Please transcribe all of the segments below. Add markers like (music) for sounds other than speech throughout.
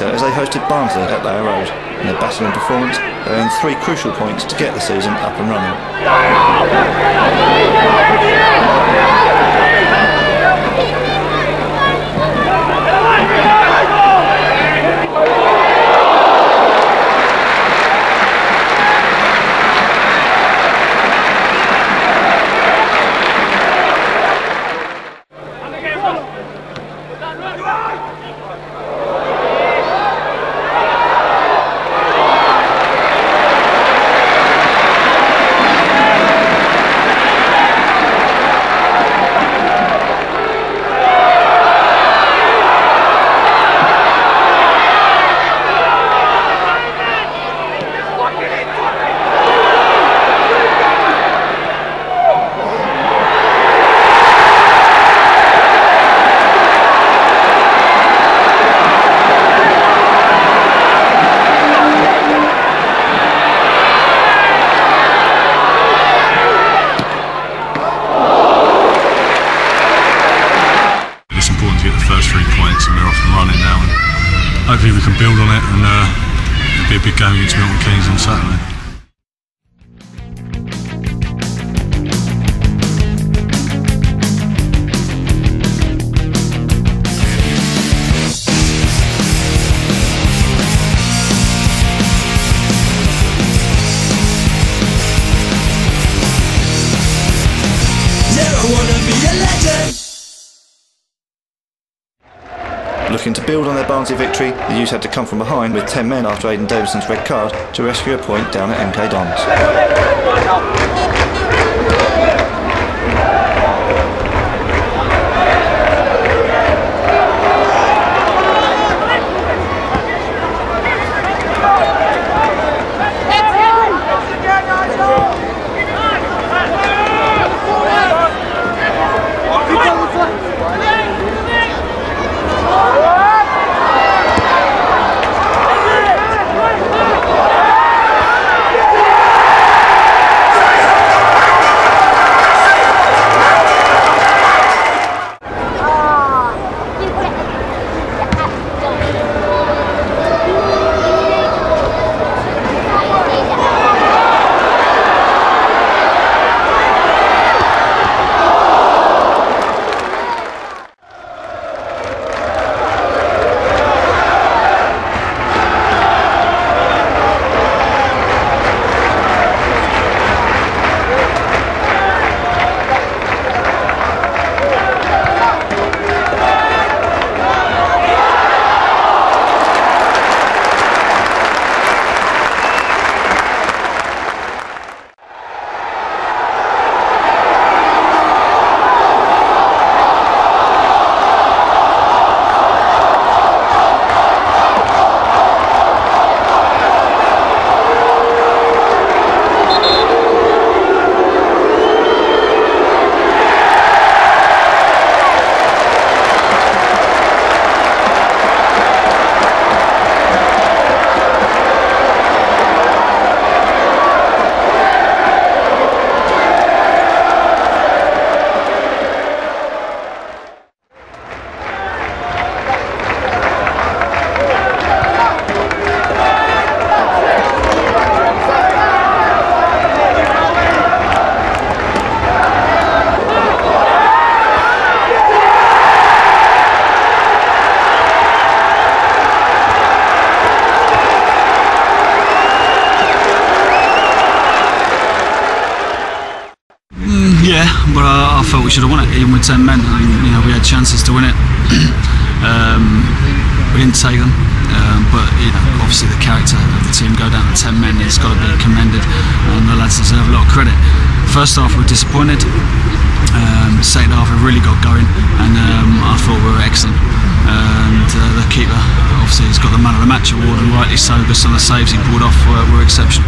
later as they hosted Barnsley at Layer Road. In their battling performance, they earned three crucial points to get the season up and running. Hopefully we can build on it and uh, it'll be a big game against Milton Keynes on Saturday. Looking to build on their Barnsley victory, the U's had to come from behind with 10 men after Aidan Davison's red card to rescue a point down at MK Dons. I, I felt we should have won it, even with 10 men. I mean, you know, we had chances to win it. (clears throat) um, we didn't take them, um, but you know, obviously the character of the team go down to 10 men. It's got to be commended, and the lads deserve a lot of credit. First half, we were disappointed. Um, second half, we really got going, and um, I thought we were excellent. And uh, the keeper, obviously, he's got the man of the match award, and rightly so, because some of the saves he pulled off were, were exceptional.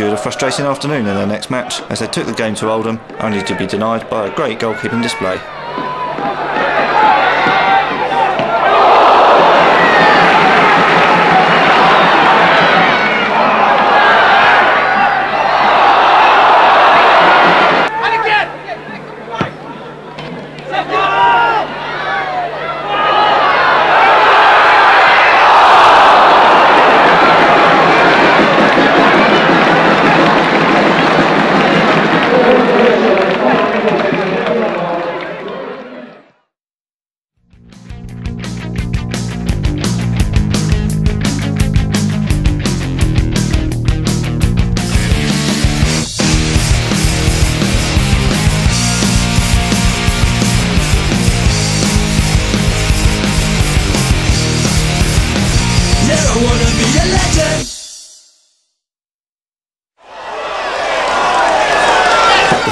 Endured a frustrating afternoon in their next match as they took the game to Oldham, only to be denied by a great goalkeeping display.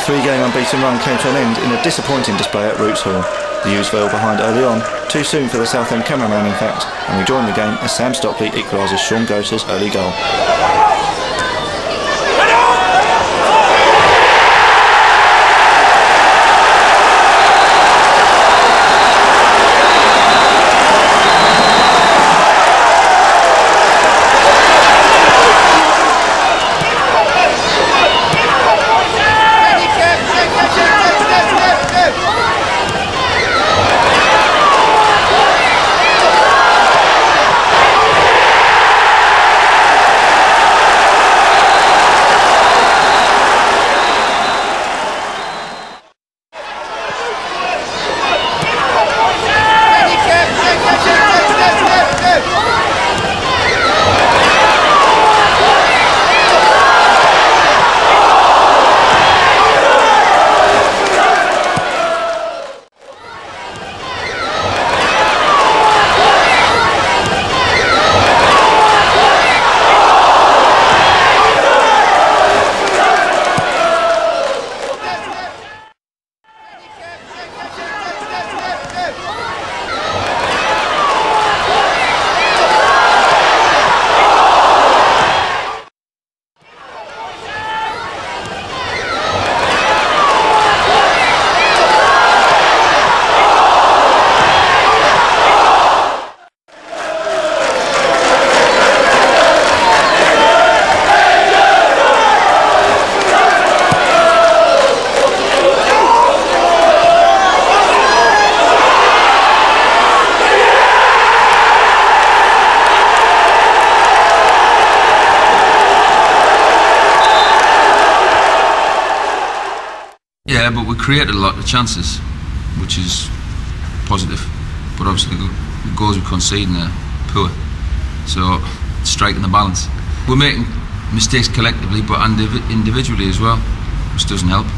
Three-game unbeaten run came to an end in a disappointing display at Roots Hall. The U's fell behind early on, too soon for the Southend cameraman in fact, and we join the game as Sam Stockley equalises Shaun Goater's early goal. Yeah, but we created a lot of chances, which is positive. But obviously, the goals we conceding are poor. So, striking the balance. We're making mistakes collectively, but individually as well, which doesn't help.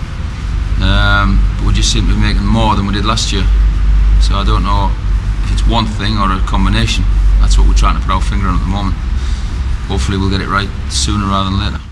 Um, but we just seem to be making more than we did last year. So I don't know if it's one thing or a combination. That's what we're trying to put our finger on at the moment. Hopefully, we'll get it right sooner rather than later.